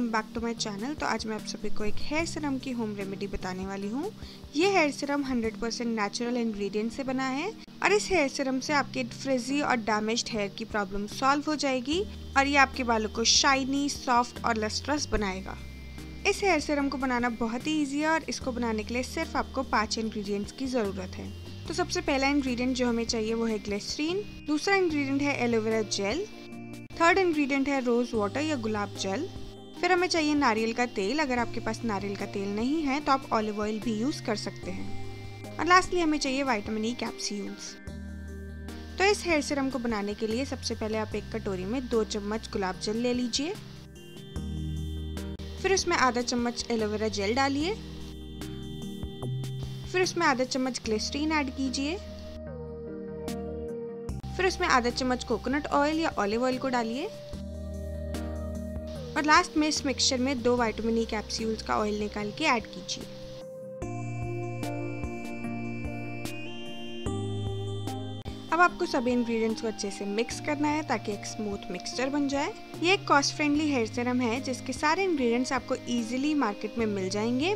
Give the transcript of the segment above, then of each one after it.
Welcome back to my channel. तो आज मैं आप सभी को एक हेयर सीरम की होम रेमेडी बताने वाली हूँ। ये hair serum 100% percent natural ingredient से बना है और इस हेयर सीरम से आपके फ्रिजी और डैमेज्ड हेयर की प्रॉब्लम सॉल्व हो जाएगी और ये आपके बालों को शाइनी, सॉफ्ट और लस्ट्रस बनाएगा। इस हेयर सीरम को बनाना बहुत ही ईजी है और इसको बनाने के लिए सिर्फ़ आपको पाँच इन्ग्रीडियंट्स की ज़रूरत है। तो सबसे पहला इंग्रेडिएंट जो हमें चाहिए वो है ग्लेस्ट्रीन दूसरा इंग्रेडिएंट है एलोवेरा जेल थर्ड इंग्रेडिएंट है रोज़ वाटर या गुलाब जल फिर हमें चाहिए नारियल का तेल। अगर आपके पास नारियल का तेल नहीं है तो आप ऑलिव ऑयल भी यूज़ कर सकते हैं। और लास्टली हमें चाहिए वाइटामिन ई कैप्सूल्स तो इस हेयर सीरम को बनाने के लिए सबसे पहले आप एक कटोरी में दो चम्मच गुलाब जल ले लीजिए। फिर उसमें आधा चम्मच एलोवेरा जेल डालिए। फिर उसमें आधा चम्मच ग्लिसरीन ऐड कीजिए। फिर उसमें आधा चम्मच कोकोनट ऑयल या ऑलिव ऑयल को डालिए। और लास्ट में इस मिक्सचर में दो वाइटामिन ई कैप्सूल्स का ऑयल निकाल के ऐड कीजिए। अब आपको सभी इंग्रेडिएंट्स को अच्छे से मिक्स करना है ताकि एक स्मूथ मिक्सचर बन जाए। ये एक कॉस्ट फ्रेंडली हेयर सीरम है, जिसके सारे इंग्रेडिएंट्स आपको इजीली मार्केट में मिल जाएँगे।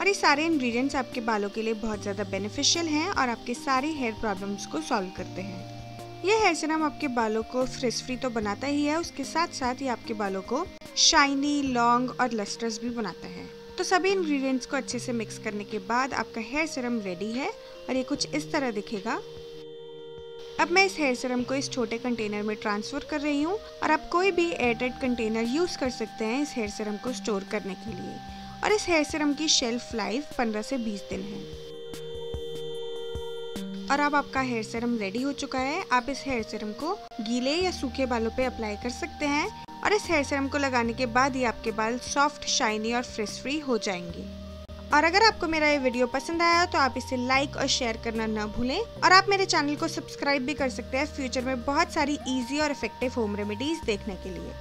और ये सारे इंग्रेडिएंट्स आपके बालों के लिए बहुत ज़्यादा बेनिफिशियल हैं और आपके सारे हेयर प्रॉब्लम्स को सॉल्व करते हैं। ये हेयर सीरम आपके बालों को फ्रिज फ्री तो बनाता ही है, उसके साथ साथ ये आपके बालों को शाइनी लॉन्ग और लस्टर्स भी बनाता है। तो सभी इंग्रेडिएंट्स को अच्छे से मिक्स करने के बाद आपका हेयर सीरम रेडी है और ये कुछ इस तरह दिखेगा। अब मैं इस हेयर सीरम को इस छोटे कंटेनर में ट्रांसफ़र कर रही हूँ और आप कोई भी एयरटाइट कंटेनर यूज़ कर सकते हैं इस हेयर सीरम को स्टोर करने के लिए। और इस हेयर सीरम की शेल्फ लाइफ 15 से 20 दिन है। और अब आपका हेयर सीरम रेडी हो चुका है। आप इस हेयर सीरम को गीले या सूखे बालों पे अप्लाई कर सकते हैं। और इस हेयर सीरम को लगाने के बाद ही आपके बाल सॉफ्ट शाइनी और फ्रेश फ्री हो जाएँगे। और अगर आपको मेरा ये वीडियो पसंद आया तो आप इसे लाइक और शेयर करना न भूलें। और आप मेरे चैनल को सब्सक्राइब भी कर सकते हैं फ्यूचर में बहुत सारी इजी और इफ़ेक्टिव होम रेमेडीज देखने के लिए।